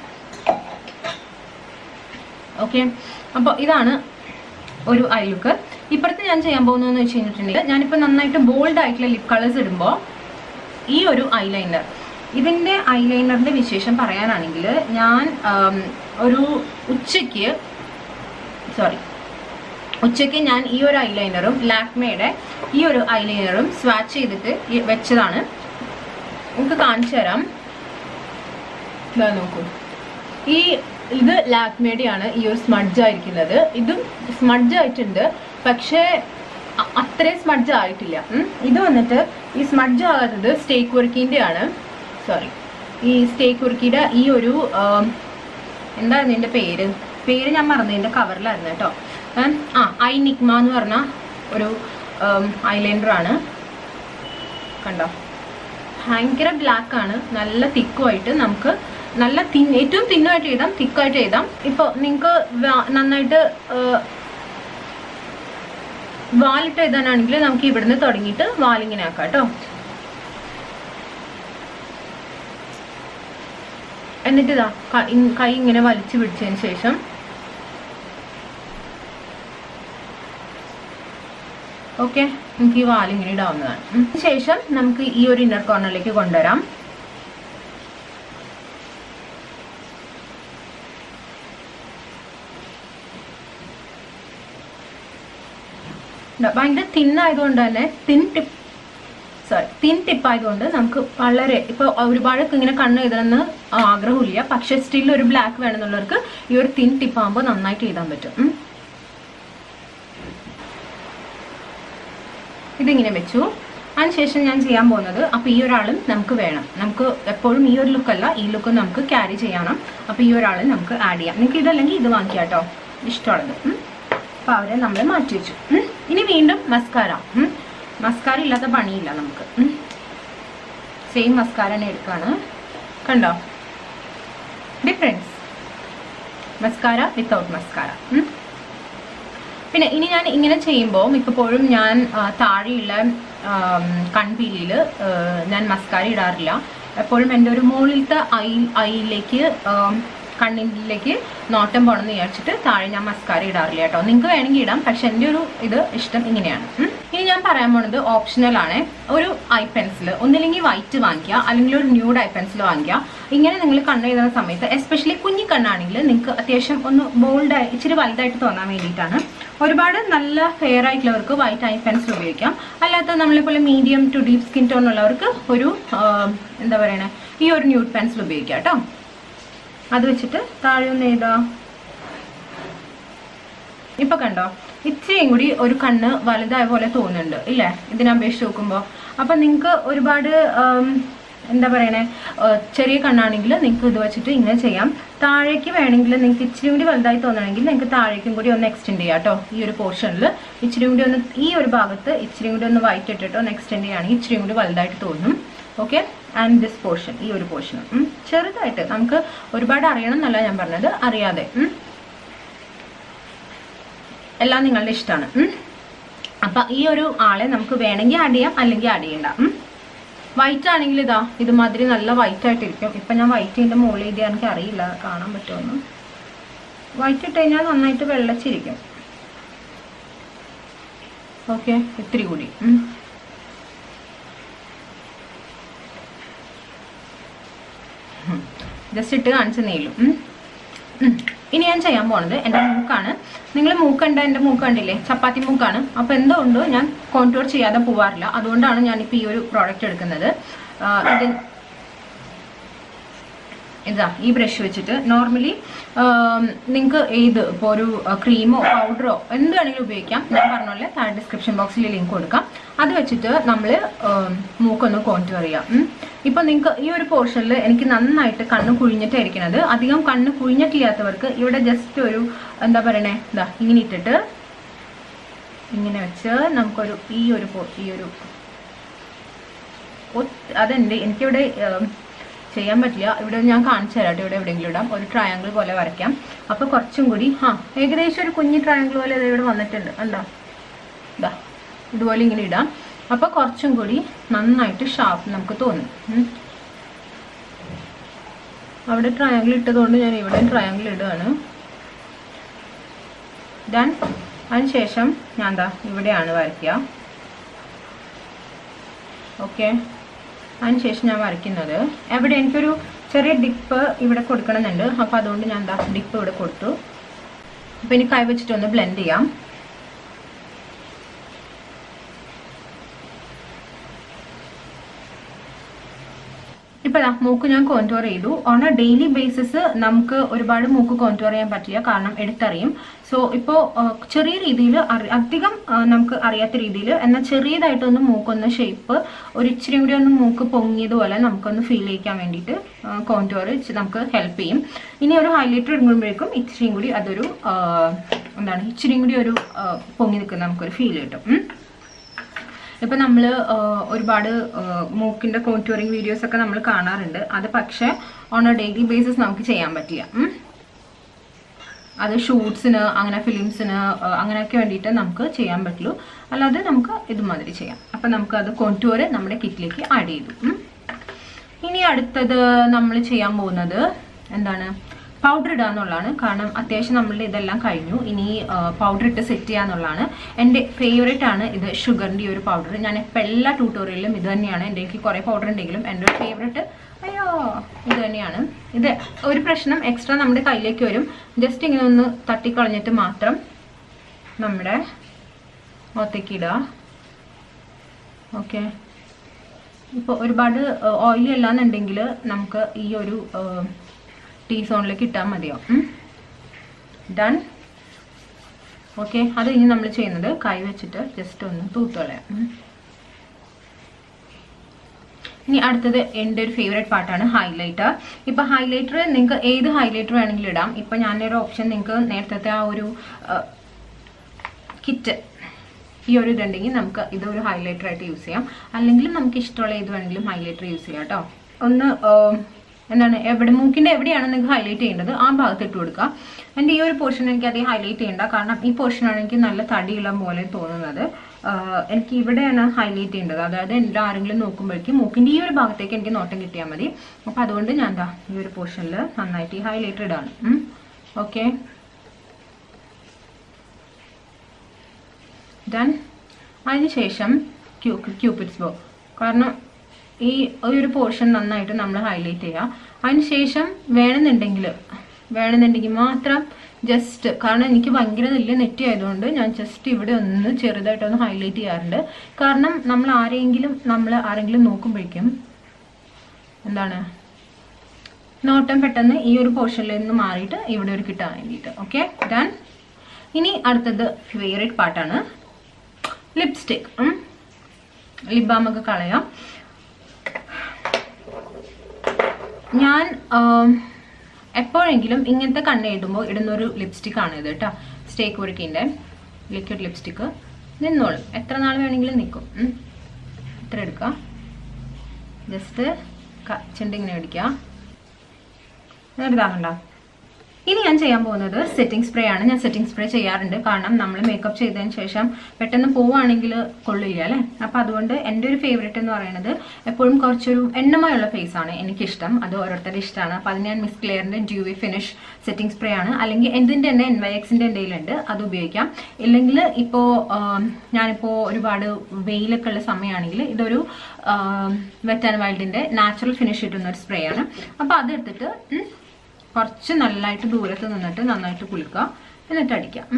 A: ഓക്കെ അപ്പോൾ ഇതാണ് ഒരു ഐ ലുക്ക് ഇപ്പോഴത്തെ ഞാൻ ചെയ്യാൻ പോകുന്നതെന്ന് വെച്ച് കഴിഞ്ഞിട്ടുണ്ടെങ്കിൽ ഞാനിപ്പോൾ നന്നായിട്ട് ബോൾഡ് ആയിട്ടുള്ള ലിപ് കളേഴ്സ് ഇടുമ്പോൾ ഈ ഒരു ഐലൈനർ ഇതിന്റെ ഐലൈനറിന്റെ വിശേഷം പറയാനാണെങ്കിൽ ഞാൻ ഒരു ഉച്ചയ്ക്ക് സോറി ഉച്ചയ്ക്ക് ഞാൻ ഈ ഒരു ഐലൈനറും ലാക്മയുടെ ഈ ഒരു ഐലൈനറും സ്വാച്ച് ചെയ്തിട്ട് വെച്ചതാണ്. നമുക്ക് കാണിച്ചു തരാം. ഇതാ നോക്കൂ. ഈ ഇത് ലാക്മേഡിയാണ് ഈ ഒരു സ്മഡ്ജ് ആയിരിക്കുന്നത്. ഇതും സ്മഡ്ജ് ആയിട്ടുണ്ട്. പക്ഷേ അത്രയും സ്മഡ്ജ് ആയിട്ടില്ല. ഇത് വന്നിട്ട് ഈ സ്മഡ്ജ് ആകാത്തത് സ്റ്റേക്ക് വർക്കിന്റെയാണ് സോറി ഈ സ്റ്റേക്ക് കുറുക്കിയുടെ ഈ ഒരു എന്തായിരുന്നു എന്റെ പേര്? പേര് ഞാൻ മറന്നു. എന്റെ കവറിലായിരുന്നു കേട്ടോ. ആ ഐ നിക്മ എന്ന് പറഞ്ഞ ഒരു ഐലൈനർ ആണ്. കണ്ടോ? ഭയങ്കര ബ്ലാക്ക് ആണ്. നല്ല തിക്കുമായിട്ട് നമുക്ക് നല്ല തിൻ ഏറ്റവും തിന്നുമായിട്ട് എഴുതാം തിക്കായിട്ട് എഴുതാം. ഇപ്പോൾ നിങ്ങൾക്ക് നന്നായിട്ട് വാലിട്ട് എഴുതാനാണെങ്കിൽ നമുക്ക് ഇവിടുന്ന് തുടങ്ങിയിട്ട് വാലിങ്ങനെ ആക്കാം കേട്ടോ. എന്നിട്ട് ഇതാ കൈ ഇങ്ങനെ വലിച്ചു പിടിച്ചതിന് ശേഷം ഓക്കെ നമുക്ക് ഈ വാലിങ്ങനെ ഇടാവുന്നതാണ്. ശേഷം നമുക്ക് ഈ ഒരു ഇന്നർ കോർണറിലേക്ക് കൊണ്ടുവരാം. ഭയങ്കര തിന്നായതുകൊണ്ട് തന്നെ thin tip sorry thin tip ആയതുകൊണ്ട് നമുക്ക് വളരെ ഇപ്പോൾ ഒരുപാട് ഇങ്ങനെ കണ്ണ് എഴുതണമെന്ന് ആഗ്രഹമില്ല പക്ഷെ സ്റ്റിൽ ഒരു ബ്ലാക്ക് വേണമെന്നുള്ളവർക്ക് ഈ ഒരു തിൻ ടിപ്പ് ആകുമ്പോൾ നന്നായിട്ട് എഴുതാൻ പറ്റും. ഇതിങ്ങനെ വെച്ചു. അതിനുശേഷം ഞാൻ ചെയ്യാൻ പോകുന്നത് അപ്പോൾ ഈ ഒരാളും നമുക്ക് വേണം. നമുക്ക് എപ്പോഴും ഈ ഒരു ലുക്കല്ല ഈ ലുക്ക് നമുക്ക് ക്യാരി ചെയ്യണം. അപ്പോൾ ഈ ഒരാളും നമുക്ക് ആഡ് ചെയ്യാം. നിങ്ങൾക്ക് ഇതല്ലെങ്കിൽ ഇത് വാങ്ങിക്കാം കേട്ടോ. ഇഷ്ടമുള്ളത്. അപ്പൊ അപ്പോൾ അവരെ നമ്മൾ മാറ്റി വെച്ചു. ഇനി വീണ്ടും മസ്കാര മസ്കാര ഇല്ലാത്ത പണിയില്ല നമുക്ക്. സെയിം മസ്കാര തന്നെ എടുക്കാണ്. കണ്ടോ? Difference mascara without mascara. പിന്നെ ഇനി ഞാൻ ഇങ്ങനെ ചെയ്യുമ്പോൾ മിക്കപ്പോഴും ഞാൻ താഴെയുള്ള കൺപീലിയിൽ ഞാൻ മസ്കാര ഇടാറില്ല. എപ്പോഴും എന്റെ ഒരു മുകളിലത്തെ ഐ ഐയിലേക്ക് കണ്ണിലേക്ക് നോട്ടം പോകണമെന്ന് വിചാരിച്ചിട്ട് താഴെ ഞാൻ മസ്കാര ഇടാറില്ല കേട്ടോ. നിങ്ങൾക്ക് വേണമെങ്കിൽ ഇടാം പക്ഷെ എന്റെ ഒരു ഇത് ഇഷ്ടം ഇങ്ങനെയാണ്. ഇനി ഞാൻ പറയാൻ പോണത് ഓപ്ഷണൽ ആണ്. ഒരു ഐ പെൻസിൽ ഒന്നില്ലെങ്കിൽ വൈറ്റ് വാങ്ങിക്കുക അല്ലെങ്കിൽ ഒരു ന്യൂഡ് ഐ പെൻസിൽ വാങ്ങിക്കുക. ഇങ്ങനെ നിങ്ങൾ കണ്ണ് എഴുതുന്ന സമയത്ത് എസ്പെഷ്യലി കുഞ്ഞി കണ്ണാണെങ്കിൽ നിങ്ങൾക്ക് അത്യാവശ്യം ഒന്ന് ബോൾഡ് ഇച്ചിരി വലുതായിട്ട് തോന്നാൻ വേണ്ടിയിട്ടാണ്. ഒരുപാട് നല്ല ഫെയർ ആയിട്ടുള്ളവർക്ക് വൈറ്റ് ഐ പെൻസിൽ ഉപയോഗിക്കാം. അല്ലാത്ത നമ്മളെപ്പോലെ medium to deep skin tone ഉള്ളവർക്ക് ഒരു എന്താ പറയണേ ഈ ഒരു ന്യൂഡ് പെൻസിൽ ഉപയോഗിക്കാം കേട്ടോ. അത് വെച്ചിട്ട് താഴെ ഒന്ന് എഴുതാം ഇപ്പൊ കണ്ടോ? ഇച്ചിരിയും കൂടി ഒരു കണ്ണ് വലുതായ പോലെ തോന്നുന്നുണ്ട് ഇല്ലേ? ഇതിനെ അപേക്ഷിച്ച് നോക്കുമ്പോൾ അപ്പൊ നിങ്ങൾക്ക് ഒരുപാട് എന്താ പറയണേ? ചെറിയ കണ്ണാണെങ്കിൽ നിങ്ങൾക്ക് ഇത് വെച്ചിട്ട് ഇങ്ങനെ ചെയ്യാം. താഴേക്ക് വേണമെങ്കിൽ നിങ്ങൾക്ക് ഇച്ചിരി കൂടി വലുതായി തോന്നണമെങ്കിൽ നിങ്ങൾക്ക് താഴേക്കും കൂടി ഒന്ന് എക്സ്റ്റെൻഡ് ചെയ്യാം കേട്ടോ ഈ ഒരു പോർഷനിൽ ഇച്ചിരി കൂടി ഒന്ന് ഈ ഒരു ഭാഗത്ത് ഇച്ചിരി കൂടി ഒന്ന് വൈറ്റ് ഇട്ടിട്ട് ഒന്ന് എക്സ്റ്റെൻഡ് ചെയ്യുകയാണെങ്കിൽ ഇച്ചിരി കൂടി വലുതായിട്ട് തോന്നും. ഓക്കെ ആൻഡ് ദിസ് പോർഷൻ ഈ ഒരു പോർഷൻ ചെറുതായിട്ട് നമുക്ക് ഒരുപാട് അറിയണം എന്നല്ല ഞാൻ പറഞ്ഞത് അറിയാതെ. എല്ലാം നിങ്ങളുടെ ഇഷ്ടമാണ്. അപ്പൊ ഈ ഒരു ആളെ നമുക്ക് വേണമെങ്കിൽ ആഡ് ചെയ്യാം അല്ലെങ്കിൽ ആഡ് ചെയ്യണ്ട. വൈറ്റ് ആണെങ്കിൽ ഇതാ ഇതുമാതിരി നല്ല വൈറ്റ് ആയിട്ടിരിക്കും. ഇപ്പൊ ഞാൻ വൈറ്റ് ചെയ്യുന്ന മുകളിൽ ഇത് എനിക്ക് അറിയില്ല കാണാൻ പറ്റുമെന്ന് വൈറ്റ് ഇട്ട് കഴിഞ്ഞാൽ നന്നായിട്ട് വെള്ളച്ചിരിക്കും. ഓക്കെ ഇത്തിരി കൂടി. ജസ്റ്റ് ഇട്ട് കാണിച്ചു നെയ്യും ഇനി ഞാൻ ചെയ്യാൻ പോണത് എന്റെ മൂക്കാണ്. നിങ്ങൾ മൂക്കണ്ട എന്റെ മൂക്ക് കണ്ടില്ലേ? ചപ്പാത്തി മൂക്കാണ്. അപ്പോൾ എന്തുകൊണ്ടോ ഞാൻ കോൺട്രോൾ ചെയ്യാതെ പോവാറില്ല. അതുകൊണ്ടാണ് ഞാൻ ഞാനിപ്പോൾ ഈ ഒരു പ്രോഡക്റ്റ് എടുക്കുന്നത്. ഇതാ ഈ ബ്രഷ് വെച്ചിട്ട് നോർമലി നിങ്ങൾക്ക് ഏത് ഇപ്പോൾ ഒരു ക്രീമോ പൗഡറോ എന്ത് വേണമെങ്കിലും ഉപയോഗിക്കാം. ഞാൻ പറഞ്ഞ പോലെ താഴെ ഡിസ്ക്രിപ്ഷൻ ബോക്സിൽ ലിങ്ക് കൊടുക്കാം. അത് വെച്ചിട്ട് നമ്മൾ മൂക്കൊന്ന് കോൺറ്റൂർ ചെയ്യാം. ഇപ്പം നിങ്ങൾക്ക് ഈ ഒരു പോർഷനിൽ എനിക്ക് നന്നായിട്ട് കണ്ണ് കുഴിഞ്ഞിട്ടായിരിക്കണത്. അധികം കണ്ണ് കുഴിഞ്ഞിട്ടില്ലാത്തവർക്ക് ഇവിടെ ജസ്റ്റ് ഒരു എന്താ പറയണേ ഇതാ ഇങ്ങനെ ഇട്ടിട്ട് ഇങ്ങനെ വെച്ച് നമുക്കൊരു ഈ ഒരു ഈ ഒരു അതെന്റെ എനിക്കിവിടെ ചെയ്യാൻ പറ്റില്ല. ഇവിടെ ഞാൻ കാണിച്ചു തരാം ഇവിടെ എവിടെയെങ്കിലും ഇടാം. ഒരു ട്രയാങ്കിൾ പോലെ വരയ്ക്കാം. അപ്പൊ കുറച്ചും കൂടി ആ ഏകദേശം ഒരു കുഞ്ഞു ട്രയാങ്കിൾ പോലെ ഇത് ഇവിടെ വന്നിട്ടുണ്ട്. എന്താ ഇതാ ഇതുപോലെ ഇങ്ങനെ ഇടാം. അപ്പൊ കുറച്ചും കൂടി നന്നായിട്ട് ഷാർപ്പ് നമുക്ക് തോന്നും. അവിടെ ട്രയാങ്കിൾ ഇട്ടതുകൊണ്ട് ഞാൻ ഇവിടെ ട്രയാങ്കിൾ ഇടുകയാണ് ഡൺ അതിനുശേഷം ഞാൻ എന്താ ഇവിടെയാണ് വരയ്ക്കുക. ഓക്കെ അതിനുശേഷം ഞാൻ വരയ്ക്കുന്നത്. അവിടെ എനിക്കൊരു ചെറിയ ഡിപ്പ് ഇവിടെ കൊടുക്കണമെന്നുണ്ട്. അപ്പോൾ അതുകൊണ്ട് ഞാൻ എന്താ ഡിപ്പ് ഇവിടെ കൊടുത്തു. അപ്പോൾ ഇനി കൈ വെച്ചിട്ടൊന്ന് ബ്ലെൻഡ് ചെയ്യാം. ഇപ്പൊ മൂക്ക് ഞാൻ കോൺട്രോർ ചെയ്തു. ഓൺ എ ഡെയിലി ബേസിസ് നമുക്ക് ഒരുപാട് മൂക്ക് കോൺട്രോർ ചെയ്യാൻ പറ്റില്ല. കാരണം എടുത്തറിയും. സോ ഇപ്പോൾ ചെറിയ രീതിയിൽ അധികം നമുക്ക് അറിയാത്ത രീതിയിൽ എന്നാൽ ചെറിയതായിട്ടൊന്ന് മൂക്കൊന്ന് ഷേപ്പ് ഒരു ഇച്ചിരി കൂടി ഒന്ന് മൂക്ക് പൊങ്ങിയതുപോലെ നമുക്കൊന്ന് ഫീൽ ചെയ്യിക്കാൻ വേണ്ടിയിട്ട് കോൺട്രോർ നമുക്ക് ഹെൽപ്പ് ചെയ്യും. ഇനി ഒരു ഹൈലൈറ്റർ ഇടുമ്പോഴേക്കും ഇച്ചിരിയും കൂടി അതൊരു എന്താണ് ഇച്ചിരിയും കൂടി ഒരു പൊങ്ങി നിൽക്കുന്ന നമുക്കൊരു ഫീൽ കിട്ടും. ഇപ്പൊ നമ്മൾ ഒരുപാട് മൂക്കിന്റെ കോൺടൂറിങ് വീഡിയോസ് ഒക്കെ നമ്മൾ കാണാറുണ്ട്. അത് പക്ഷേ ഓൺ എ ഡെയിലി ബേസിസ് നമുക്ക് ചെയ്യാൻ പറ്റില്ല. അത് ഷൂട്ട്സിന് അങ്ങനെ ഫിലിംസിന് അങ്ങനെയൊക്കെ വേണ്ടിയിട്ട് നമുക്ക് ചെയ്യാൻ പറ്റുള്ളൂ. അല്ലാതെ നമുക്ക് ഇതുമാതിരി ചെയ്യാം. അപ്പൊ നമുക്ക് അത് കോൺടൂർ നമ്മുടെ കിറ്റിലേക്ക് ആഡ് ചെയ്തു. ഇനി അടുത്തത് നമ്മൾ ചെയ്യാൻ പോകുന്നത് എന്താണ്? പൗഡർ ഇടുക എന്നുള്ളതാണ്. കാരണം അത്യാവശ്യം നമ്മളുടെ ഇതെല്ലാം കഴിഞ്ഞു. ഇനി പൗഡർ ഇട്ട് സെറ്റ് ചെയ്യുക എന്നുള്ളതാണ്. എന്റെ ഫേവറേറ്റ് ആണ് ഇത് ഷുഗറിന്റെ ഈ ഒരു പൗഡർ ഞാൻ ഇപ്പോൾ എല്ലാ ട്യൂട്ടോറിയലിലും ഇത് തന്നെയാണ്. എന്റെ എനിക്ക് കുറേ പൗഡർ ഉണ്ടെങ്കിലും എന്റെ ഒരു ഫേവറേറ്റ് അയ്യോ ഇത് തന്നെയാണ്. ഇത് ഒരു പ്രശ്നം എക്സ്ട്രാ നമ്മുടെ കയ്യിലേക്ക് വരും. ജസ്റ്റ് ഇങ്ങനെ ഒന്ന് തട്ടിക്കളഞ്ഞിട്ട് മാത്രം നമ്മുടെ മുഖത്തേക്ക് ഇടുക. ഓക്കെ ഇപ്പോൾ ഒരുപാട് ഓയിലി അല്ലാന്നുണ്ടെങ്കിൽ നമുക്ക് ഈ ഒരു ടീസോണിലേക്ക് ഇട്ടാൽ മതിയാവും ഡൺ ഓക്കെ അത് ഇനി നമ്മൾ ചെയ്യുന്നത് കൈ വെച്ചിട്ട് ജസ്റ്റ് ഒന്ന് തൂത്തോളയാ ഇനി അടുത്തത് എന്റെ ഒരു ഫേവറേറ്റ് പാർട്ടാണ് ഹൈലൈറ്റർ ഇപ്പൊ ഹൈലൈറ്റർ നിങ്ങൾക്ക് ഏത് ഹൈലൈറ്റർ വേണമെങ്കിലും ഇടാം. ഇപ്പൊ ഞാനൊരു ഓപ്ഷൻ നിങ്ങൾക്ക് നേരത്തെ ആ ഒരു കിറ്റ് ഈ ഒരു ഇതുണ്ടെങ്കിൽ നമുക്ക് ഇതൊരു ഹൈലൈറ്റർ ആയിട്ട് യൂസ് ചെയ്യാം. അല്ലെങ്കിൽ നമുക്ക് ഇഷ്ടമുള്ള ഏത് വേണമെങ്കിലും ഹൈലൈറ്റർ യൂസ് ചെയ്യാം കേട്ടോ. ഒന്ന് എന്താണ് എവിടെ മൂക്കിന്റെ എവിടെയാണ് നിങ്ങൾക്ക് ഹൈലൈറ്റ് ചെയ്യേണ്ടത്? ആ ഭാഗത്ത് ഇട്ട് കൊടുക്കുക. എന്റെ ഈ ഒരു പോർഷൻ എനിക്ക് അധികം ഹൈലൈറ്റ് ചെയ്യേണ്ട കാരണം ഈ പോർഷനാണ് എനിക്ക് നല്ല തടിയുള്ള പോലെ തോന്നുന്നത്. എനിക്ക് ഇവിടെയാണ് ഹൈലൈറ്റ് ചെയ്യേണ്ടത്. അതായത് എന്റെ ആരെങ്കിലും നോക്കുമ്പോഴേക്കും മൂക്കിന്റെ ഈ ഒരു ഭാഗത്തേക്ക് എനിക്ക് നോട്ടം കിട്ടിയാൽ മതി. അപ്പോൾ അതുകൊണ്ട് ഞാൻ എന്താ ഈ ഒരു പോർഷനിൽ നന്നായിട്ട് ഈ ഹൈലൈറ്റഡ് ഇടാണ്. ഓക്കെ ഡൺ അതിനുശേഷം ക്യൂ ക്യൂപിഡ്സ് ബോ കാരണം ഈ ഒരു പോർഷൻ നന്നായിട്ട് നമ്മൾ ഹൈലൈറ്റ് ചെയ്യുക അതിനുശേഷം വേണമെന്നുണ്ടെങ്കിൽ വേണമെന്നുണ്ടെങ്കിൽ മാത്രം ജസ്റ്റ് കാരണം എനിക്ക് ഭയങ്കര വലിയ നെറ്റി ആയതുകൊണ്ട് ഞാൻ ജസ്റ്റ് ഇവിടെ ഒന്ന് ചെറുതായിട്ടൊന്ന് ഹൈലൈറ്റ് ചെയ്യാറുണ്ട്. കാരണം നമ്മൾ ആരെങ്കിലും നമ്മൾ ആരെങ്കിലും നോക്കുമ്പോഴേക്കും എന്താണ് നോട്ടം പെട്ടെന്ന് ഈ ഒരു പോർഷനിൽ നിന്ന് മാറിയിട്ട് ഇവിടെ ഒരു കിട്ടാൻ വേണ്ടിയിട്ട്. ഓക്കെ ഡൺ ഇനി അടുത്തത് ഫേവറേറ്റ് പാർട്ടാണ് ലിപ്സ്റ്റിക് ലിപ് ബാം കളയാം. ഞാൻ എപ്പോഴെങ്കിലും ഇങ്ങനത്തെ കണ്ണ് എഴുതുമ്പോൾ ഇടുന്ന ഒരു ലിപ്സ്റ്റിക് ആണ് ഇത് കേട്ടോ സ്റ്റേക്ക് കുറുക്കിന്റെ ലിക്വിഡ് ലിപ്സ്റ്റിക്ക് നിന്നോളും. എത്ര നാൾ വേണമെങ്കിലും നിൽക്കും എത്ര എടുക്കുക ജസ്റ്റ് ചെണ്ടിങ്ങനെ പിടിക്കുക ഇതാകണ്ട ഇനി ഞാൻ ചെയ്യാൻ പോകുന്നത് സെറ്റിംഗ് സ്പ്രേ ആണ്. ഞാൻ സെറ്റിംഗ് സ്പ്രേ ചെയ്യാറുണ്ട്. കാരണം നമ്മൾ മേക്കപ്പ് ചെയ്തതിന് ശേഷം പെട്ടെന്ന് പോവുകയാണെങ്കിൽ കൊള്ളില്ല അല്ലേ? അപ്പം അതുകൊണ്ട് എന്റെ ഒരു ഫേവറേറ്റ് എന്ന് പറയുന്നത് എപ്പോഴും കുറച്ചൊരു എണ്ണമയുള്ള ഫേസ് ആണ് എനിക്കിഷ്ടം. അത് ഓരോരുത്തരുടെ ഇഷ്ടമാണ്. അപ്പം അത് ഞാൻ മിസ് ക്ലെയറിന്റെ ഡ്യൂവി ഫിനിഷ് സെറ്റിംഗ് സ്പ്രേ ആണ്. അല്ലെങ്കിൽ എന്തിന്റെ തന്നെ എൻ വൈ എക്സിന്റെ എന്തെങ്കിലുണ്ട് അത് ഉപയോഗിക്കാം. ഇല്ലെങ്കിൽ ഇപ്പോൾ ഞാനിപ്പോൾ ഒരുപാട് വെയിലൊക്കെ ഉള്ള സമയമാണെങ്കിൽ ഇതൊരു വെറ്റ് ആൻഡ് വൈൽഡിന്റെ നാച്ചുറൽ ഫിനിഷ് കിട്ടുന്ന ഒരു സ്പ്രേ ആണ്. അപ്പോൾ അത് എടുത്തിട്ട് ഉം, കുറച്ച് നല്ലതായിട്ട് ദൂരത്ത് നിന്നിട്ട് നന്നായിട്ട് കുളിക്കുക എന്നിട്ട് അടിക്കാം.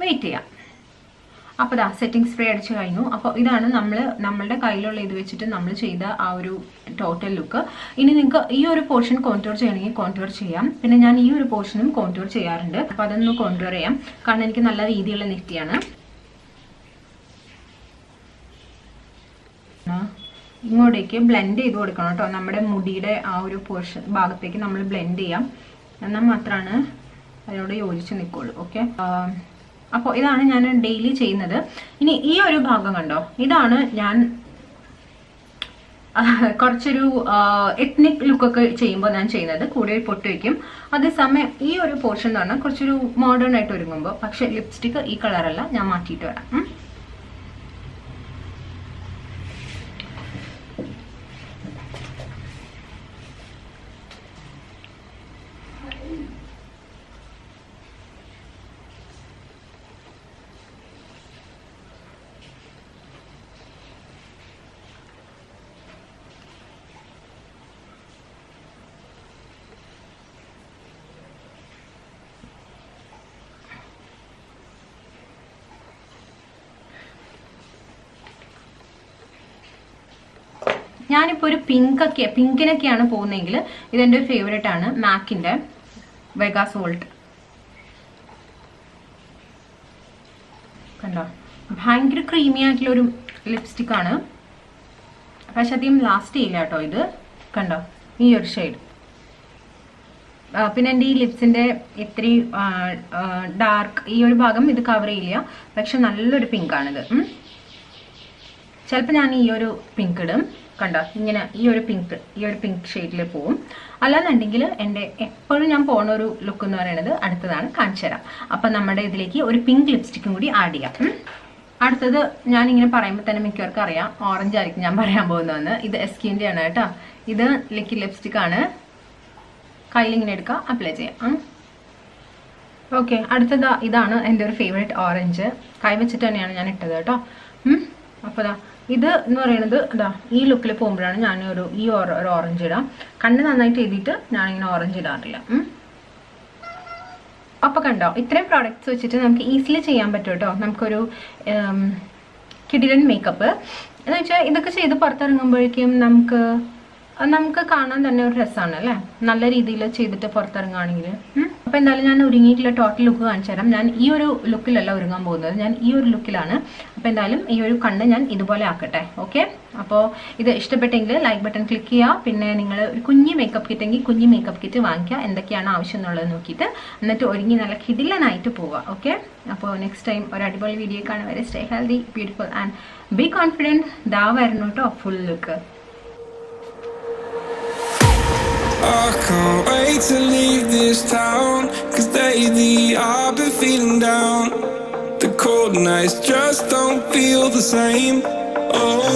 A: വെയിറ്റ് ചെയ്യാം. അപ്പോൾ ഇതാ സെറ്റിംഗ് സ്പ്രേ അടിച്ച് കഴിഞ്ഞു. അപ്പോൾ ഇതാണ് നമ്മൾ നമ്മളുടെ കയ്യിലുള്ള ഇത് വെച്ചിട്ട് നമ്മൾ ചെയ്ത ആ ഒരു ടോട്ടൽ ലുക്ക് ഇനി നിങ്ങൾക്ക് ഈ ഒരു പോർഷൻ കോൺട്രോൾ ചെയ്യണമെങ്കിൽ കോൺട്രോൾ ചെയ്യാം. പിന്നെ ഞാൻ ഈ ഒരു പോർഷനും കോൺട്രോൾ ചെയ്യാറുണ്ട്. അപ്പോൾ അതൊന്ന് കോൺട്രോൾ ചെയ്യാം. കാരണം എനിക്ക് നല്ല രീതിയിലുള്ള നെറ്റിയാണ്. ഇങ്ങോട്ടേക്ക് ബ്ലെൻഡ് ചെയ്ത് കൊടുക്കണം കേട്ടോ നമ്മുടെ മുടിയുടെ ആ ഒരു പോർഷൻ ഭാഗത്തേക്ക് നമ്മൾ ബ്ലെൻഡ് ചെയ്യാം. എന്നാൽ മാത്രമാണ് അതിനോട് യോജിച്ച് നിൽക്കുള്ളൂ ഓക്കെ അപ്പോൾ ഇതാണ് ഞാൻ ഡെയിലി ചെയ്യുന്നത്. ഇനി ഈ ഒരു ഭാഗം കണ്ടോ? ഇതാണ് ഞാൻ കുറച്ചൊരു എത്നിക് ലുക്കൊക്കെ ചെയ്യുമ്പോൾ ഞാൻ ചെയ്യുന്നത്. കൂടെ പൊട്ട് വയ്ക്കും അതേസമയം ഈ ഒരു പോർഷൻ എന്ന് പറഞ്ഞാൽ കുറച്ചൊരു മോഡേൺ ആയിട്ട് ഒരുങ്ങുമ്പോൾ പക്ഷെ ലിപ്സ്റ്റിക്ക് ഈ കളറല്ല ഞാൻ മാറ്റിയിട്ട് വരാം. ഞാനിപ്പോൾ ഒരു പിങ്ക് ഒക്കെ പിങ്കിനൊക്കെയാണ് പോകുന്നതെങ്കിൽ ഇതെന്റെ ഒരു ഫേവറേറ്റ് ആണ്. മാക്കിന്റെ വെഗാ സോൾട്ട് കണ്ടോ? ഭയങ്കര ക്രീമി ആയിട്ടുള്ള ഒരു ലിപ്സ്റ്റിക് ആണ്. പക്ഷെ അധികം ലാസ്റ്റ് ചെയ്യില്ല കേട്ടോ ഇത്. കണ്ടോ? ഈ ഒരു ഷെയ്ഡ് പിന്നെ എന്റെ ഈ ലിപ്സിന്റെ ഇത്രയും ഡാർക്ക് ഈ ഒരു ഭാഗം ഇത് കവർ ചെയ്യില്ല. പക്ഷെ നല്ലൊരു പിങ്ക് ആണിത്. ഉം. ചിലപ്പോൾ ഞാൻ ഈ ഒരു പിങ്ക് ഇടും. കണ്ടോ ഇങ്ങനെ ഈ ഒരു പിങ്ക് ഈ ഒരു പിങ്ക് ഷെയ്ഡിൽ പോവും. അല്ലാന്നുണ്ടെങ്കിൽ എന്റെ എപ്പോഴും ഞാൻ പോണ ഒരു ലുക്ക് എന്ന് പറയുന്നത് അടുത്തതാണ് കാണിച്ചു തരാം അപ്പം നമ്മുടെ ഇതിലേക്ക് ഒരു പിങ്ക് ലിപ്സ്റ്റിക്കും കൂടി ആഡ് ചെയ്യാം. അടുത്തത് ഞാൻ ഇങ്ങനെ പറയുമ്പോൾ തന്നെ മിക്കവർക്കും അറിയാം ഓറഞ്ച് ആയിരിക്കും ഞാൻ പറയാൻ പോകുന്നതെന്ന്. ഇത് എസ്കിന്റെ ആണ് കേട്ടോ. ഇത് ലിക്വിഡ് ലിപ്സ്റ്റിക് ആണ്. കയ്യിൽ ഇങ്ങനെ എടുക്കുക അപ്ലൈ ചെയ്യാം. ഓക്കെ അടുത്തത് ഇതാണ് എന്റെ ഒരു ഫേവറേറ്റ് ഓറഞ്ച് കൈ വെച്ചിട്ട് തന്നെയാണ് ഞാൻ ഇട്ടത് കേട്ടോ. അപ്പോൾ ഇത് എന്ന് പറയുന്നത് ഇതാ ഈ ലുക്കിൽ പോകുമ്പോഴാണ് ഞാൻ ഒരു ഈ ഒരു ഓറഞ്ച് ഇടാം. കണ്ണ് നന്നായിട്ട് എഴുതിയിട്ട് ഞാനിങ്ങനെ ഓറഞ്ച് ഇടാറില്ല. അപ്പൊ കണ്ടോ ഇത്രയും പ്രോഡക്റ്റ്സ് വെച്ചിട്ട് നമുക്ക് ഈസിലി ചെയ്യാൻ പറ്റും കേട്ടോ നമുക്കൊരു കിഡിലൻ മേക്കപ്പ് എന്ന് വെച്ചാൽ ഇതൊക്കെ ചെയ്ത് പുറത്തിറങ്ങുമ്പോഴേക്കും നമുക്ക് അത് നമുക്ക് കാണാൻ തന്നെ ഒരു രസമാണ് അല്ലേ? നല്ല രീതിയിൽ ചെയ്തിട്ട് പുറത്തിറങ്ങുകയാണെങ്കിൽ അപ്പോൾ എന്തായാലും ഞാൻ ഒരുങ്ങിയിട്ടുള്ള ടോട്ടൽ ലുക്ക് കാണിച്ചു തരാം. ഞാൻ ഈ ഒരു ലുക്കിലല്ല ഒരുങ്ങാൻ പോകുന്നത്. ഞാൻ ഈ ഒരു ലുക്കിലാണ് അപ്പോൾ എന്തായാലും ഈ ഒരു കണ്ണ് ഞാൻ ഇതുപോലെ ആക്കട്ടെ ഓക്കെ അപ്പോൾ ഇത് ഇഷ്ടപ്പെട്ടെങ്കിൽ ലൈക്ക് ബട്ടൺ ക്ലിക്ക് ചെയ്യുക പിന്നെ നിങ്ങൾ ഒരു കുഞ്ഞ് മേക്കപ്പ് കിറ്റ് എങ്കിൽ കുഞ്ഞ് മേക്കപ്പ് കിറ്റ് വാങ്ങിക്കുക. എന്തൊക്കെയാണ് ആവശ്യം എന്നുള്ളത് നോക്കിയിട്ട് എന്നിട്ട് ഒരുങ്ങി നല്ല കിടിലനായിട്ട് പോവുക ഓക്കെ അപ്പോൾ നെക്സ്റ്റ് ടൈം ഒരു അടിപൊളി വീഡിയോ കാണാൻ വരെ stay healthy beautiful and be confident ദാ കേട്ടോ full look
B: I can't wait to leave this town. Cause lately I've been feeling down. The cold nights just don't feel the same. Oh,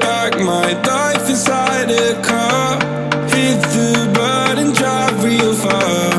B: back my life inside a car. Hit the button, drive real far.